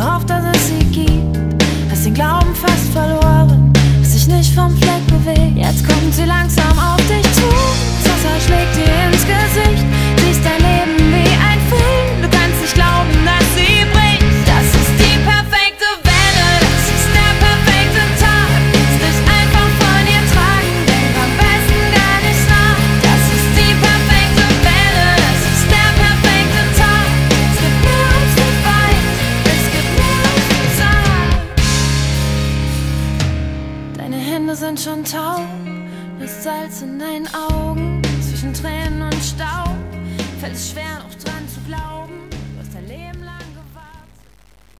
gehofft, dass es sie gibt. Hast den Glauben fast verloren, hast dich nicht vom Fleck bewegt. Jetzt Hände sind schon taub, das Salz in deinen Augen, zwischen Tränen und Staub, fällt es schwer noch dran zu glauben.